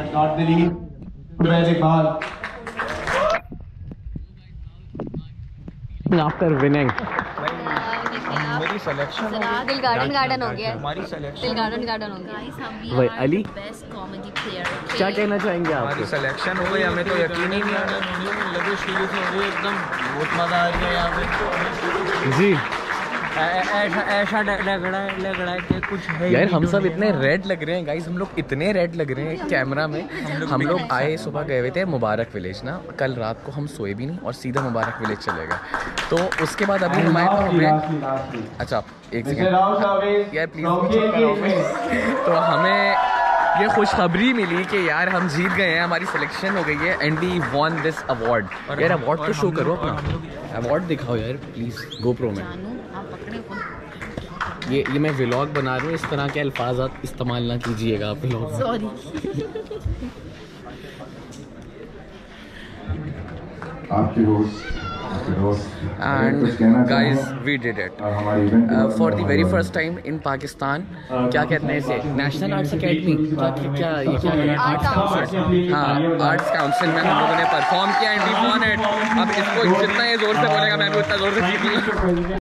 but not Ubaid Iqbal. After winning. मेरी selection दिल garden garden हो गया। हमारी दिल गार्डन गार्डन हो गया। अली बेस्ट कॉमेडी प्लेयर क्या कहना चाहेंगे आप? हमारी सिलेक्शन हो गई हमें तो यकीन ही नहीं आ रहा। लगे शुरू से हो एकदम बहुत मज़ा आ गया यहाँ पे। जी। ऐसा ऐसा लग रहा है लग रहा है कि कुछ है यार हम सब इतने रेड लग रहे हैं गाइस हम लोग इतने रेड लग रहे हैं कैमरा में। हम लोग आए सुबह गए हुए थे मुबारक विलेज ना। कल रात को हम सोए भी नहीं और सीधा मुबारक विलेज चले गए। तो उसके बाद अभी हमारे तो अच्छा एक. सेकंड यार प्लीज़ तो हमें ये खुशखबरी मिली कि यार हम जीत गए हैं हमारी सिलेक्शन हो गई है and we won this award यार अवार्ड तो शो करो अपना। अवार्ड दिखाओ यार प्लीज़ गोप्रो में। ये ये मैं व्लॉग बना रहा हूँ इस तरह के अल्फाज आप इस्तेमाल ना कीजिएगा आप व्लॉग सॉरी आपके अगर and guys we did it for the very first time इन पाकिस्तान क्या कहते हैं इसे? नेशनल आर्ट्स अकेडमी क्या ये क्या आर्ट्स काउंसिल हाँ आर्ट्स काउंसिल में हम लोगों ने परफॉर्म किया एंड वी वॉन इट अब इसको जितना ये ज़ोर से बोलेगा मैं भी उतना ज़ोर से